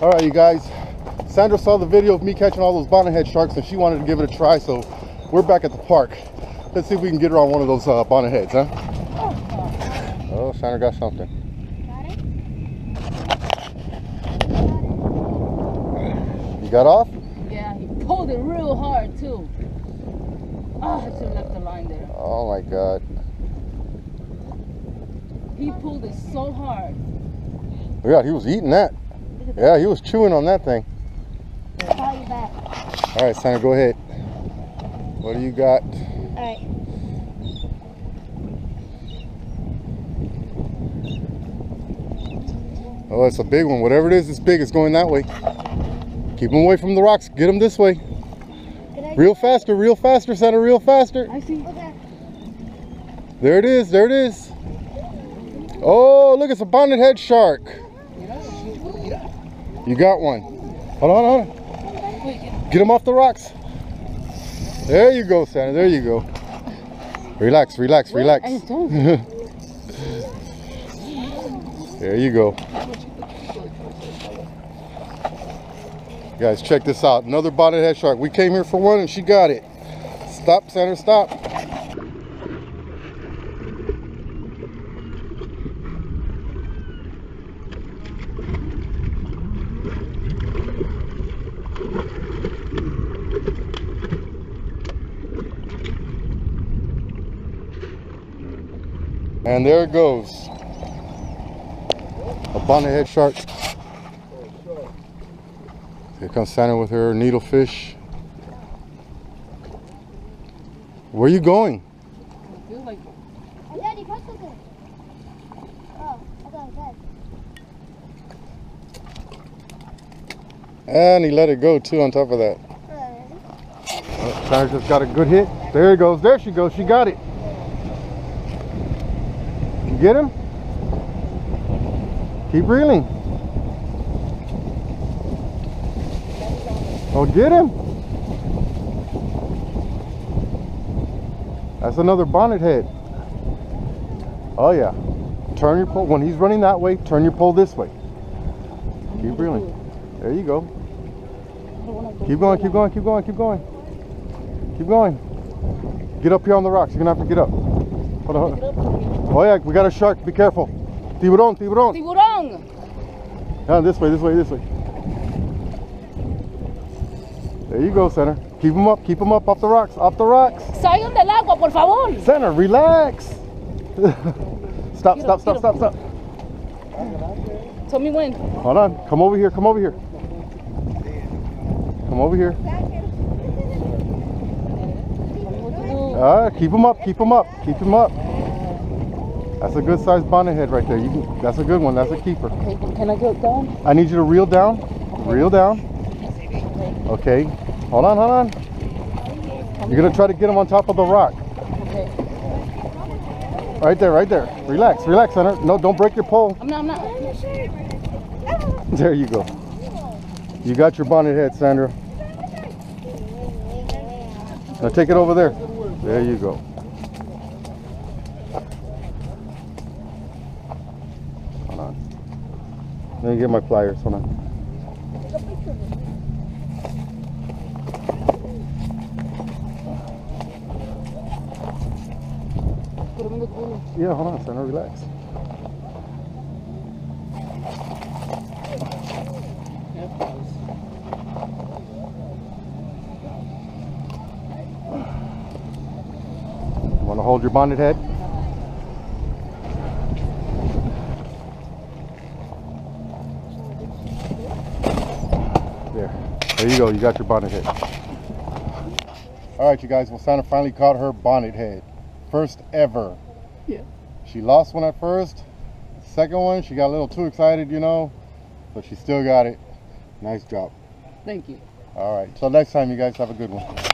All right, you guys. Sandra saw the video of me catching all those bonnethead sharks and she wanted to give it a try, so we're back at the park. Let's see if we can get her on one of those uh, bonnetheads, huh? Oh, Sandra got something. You got off? Yeah, he pulled it real hard too. Oh, I should have left the line there. Oh my God. He pulled it so hard. Yeah, he was eating that. Yeah, he was chewing on that thing. Call you back. All right, Sandra, go ahead. What do you got? Alright. Oh, it's a big one. Whatever it is, it's big. It's going that way. Keep him away from the rocks. Get him this way. Real faster, real faster, Sandra, real faster. I see. Okay. There it is, there it is. Oh, look, it's a bonnet head shark. You got one. Hold on, hold on. Get- him off the rocks. There you go, Sandra. There you go. Relax, relax, relax. There you go. Guys, check this out. Another bonnet head shark. We came here for one and she got it. Stop, Sandra, stop. And there it goes. A bonnet head shark. Here comes Sandra with her needlefish. Where are you going? I feel like Daddy, catch something. I thought it was dead. And he let it go too on top of that. Sandra just got a good hit. There it goes. There she goes. She got it. You get him? Keep reeling. Oh, get him. That's another bonnet head. Oh, yeah. Turn your pole. When he's running that way, turn your pole this way. Keep reeling. There you go. Keep going, keep going, keep going, keep going. Keep going. Get up here on the rocks. You're gonna have to get up. Hold on, hold on. Oh yeah, we got a shark. Be careful. Tiburon, tiburon. tiburón. Yeah, this way, this way, this way. There you go, Sandra. Keep them up, keep them up off the rocks, off the rocks. Salgan del agua, por favor. Sandra, relax. stop, stop, stop, stop, stop. Tell me when. Hold on. Come over here, come over here. Come over here. Ah, keep them up, keep them up, keep them up. That's a good sized bonnet head right there. You can, that's a good one. That's a keeper. Okay, can I go down? I need you to reel down. Reel down. Okay. Hold on, hold on. You're gonna try to get him on top of the rock. Okay. Right there, right there. Relax, relax, Hunter. No, don't break your pole. I'm not, I'm not. There you go. You got your bonnet head, Sandra. Now take it over there. There you go. Hold on. Let me get my pliers. Hold on. Yeah, hold on, Sandra. Relax. Want to hold your bonnet head? There. There you go. You got your bonnet head. All right, you guys. Well, Sandra finally caught her bonnet head. First ever. Yeah. She lost one at first. Second one, she got a little too excited, you know, but she still got it. Nice job. Thank you. All right. Till next time, you guys have a good one.